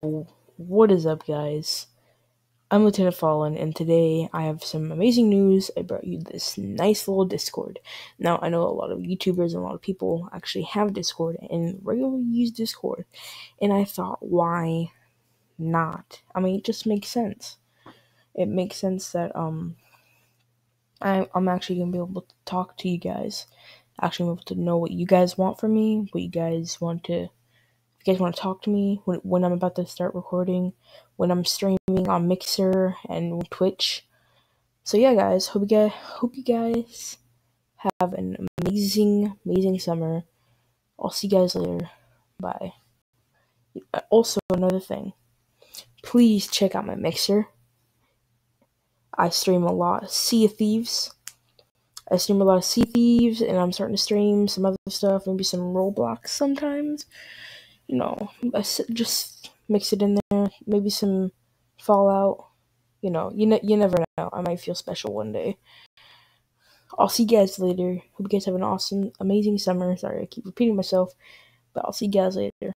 what is up, guys? I'm Lieutenant Fallen, and today I have some amazing news. I brought you this nice little Discord. Now, I know a lot of YouTubers and a lot of people actually have Discord and regularly use Discord, and I thought, why not? I mean, it just makes sense. It makes sense that um, I'm actually gonna be able to talk to you guys, actually able to know what you guys want from me, what you guys want to guys want to talk to me when, when I'm about to start recording, when I'm streaming on Mixer and Twitch. So yeah, guys, hope you guys hope you guys have an amazing, amazing summer. I'll see you guys later. Bye. Also, another thing, please check out my Mixer. I stream a lot Sea of Thieves. I stream a lot of Sea Thieves, and I'm starting to stream some other stuff, maybe some Roblox sometimes you know, just mix it in there. Maybe some Fallout. You know, you ne- you never know. I might feel special one day. I'll see you guys later. Hope you guys have an awesome, amazing summer. Sorry, I keep repeating myself, but I'll see you guys later.